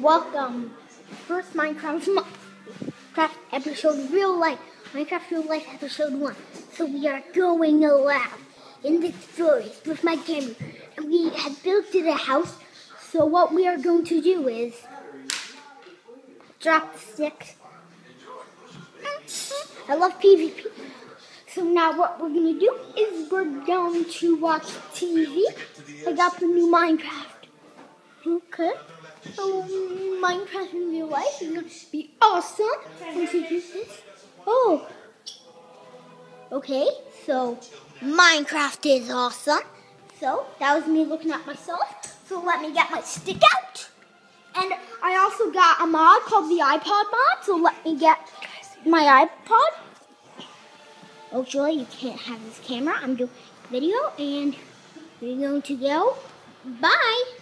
Welcome. First Minecraft Minecraft episode real life. Minecraft real life episode one. So we are going live in this forest with my camera. And we have built it a house. So what we are going to do is drop the sticks. I love PvP. So now what we're gonna do is we're going to watch TV. I got the new Minecraft. Okay. So Minecraft in real life is gonna be awesome. This. Oh. Okay, so Minecraft is awesome. So that was me looking at myself. So let me get my stick out. And I also got a mod called the iPod mod. So let me get my iPod. Oh, Joy, you can't have this camera. I'm doing video and we're going to go. Bye.